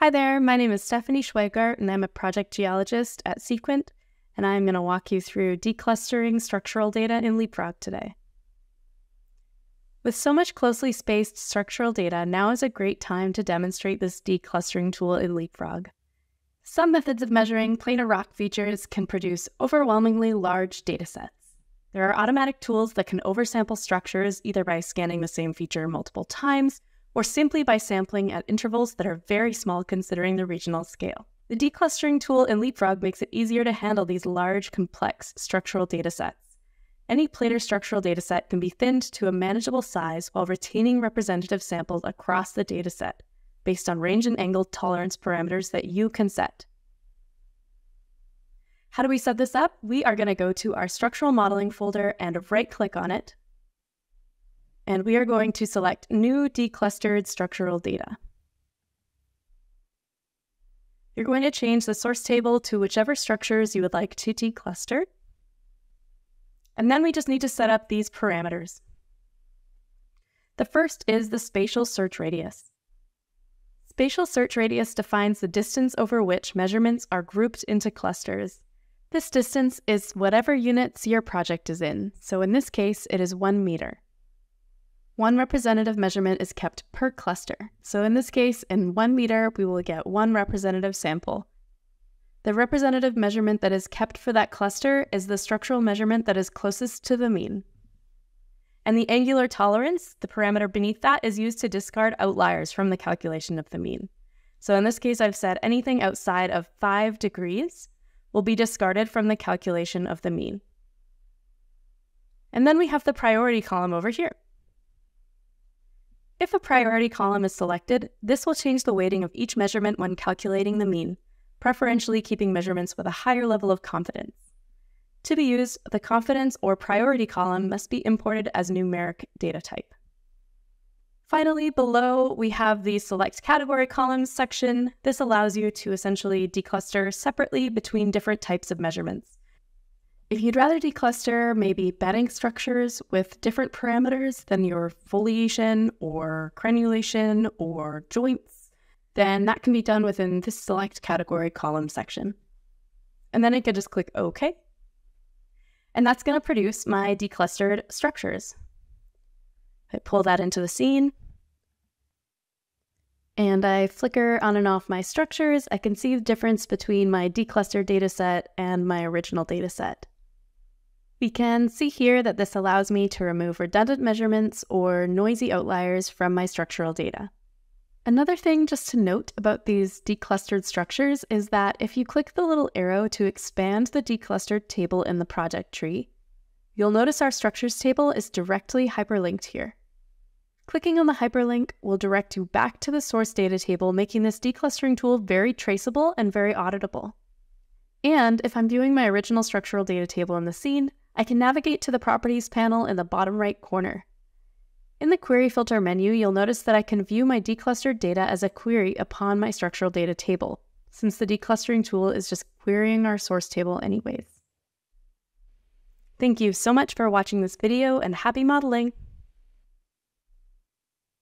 Hi there, my name is Stephanie Schweighardt, and I'm a project geologist at Seequent, and I'm going to walk you through declustering structural data in Leapfrog today. With so much closely spaced structural data, now is a great time to demonstrate this declustering tool in Leapfrog. Some methods of measuring planar rock features can produce overwhelmingly large datasets. There are automatic tools that can oversample structures either by scanning the same feature multiple times or simply by sampling at intervals that are very small considering the regional scale. The declustering tool in Leapfrog makes it easier to handle these large, complex structural datasets. Any planar structural dataset can be thinned to a manageable size while retaining representative samples across the dataset based on range and angle tolerance parameters that you can set. How do we set this up? We are going to go to our structural modeling folder and right click on it, and we are going to select New Declustered Structural Data. You're going to change the source table to whichever structures you would like to decluster. And then we just need to set up these parameters. The first is the spatial search radius. Spatial search radius defines the distance over which measurements are grouped into clusters. This distance is whatever units your project is in, so in this case, it is one meter. One representative measurement is kept per cluster. So in this case, in one meter, we will get one representative sample. The representative measurement that is kept for that cluster is the structural measurement that is closest to the mean. And the angular tolerance, the parameter beneath that, is used to discard outliers from the calculation of the mean. So in this case, I've said anything outside of 5 degrees will be discarded from the calculation of the mean. And then we have the priority column over here. If a priority column is selected, this will change the weighting of each measurement when calculating the mean, preferentially keeping measurements with a higher level of confidence. To be used, the confidence or priority column must be imported as numeric data type. Finally, below we have the Select Category Columns section. This allows you to essentially decluster separately between different types of measurements. If you'd rather decluster maybe bedding structures with different parameters than your foliation or crenulation or joints, then that can be done within this select category column section. And then I can just click OK. And that's going to produce my declustered structures. I pull that into the scene. And I flicker on and off my structures. I can see the difference between my declustered dataset and my original dataset. We can see here that this allows me to remove redundant measurements or noisy outliers from my structural data. Another thing just to note about these declustered structures is that if you click the little arrow to expand the declustered table in the project tree, you'll notice our structures table is directly hyperlinked here. Clicking on the hyperlink will direct you back to the source data table, making this declustering tool very traceable and very auditable. And if I'm viewing my original structural data table in the scene, I can navigate to the Properties panel in the bottom right corner. In the Query Filter menu, you'll notice that I can view my declustered data as a query upon my structural data table, since the declustering tool is just querying our source table anyways. Thank you so much for watching this video and happy modeling!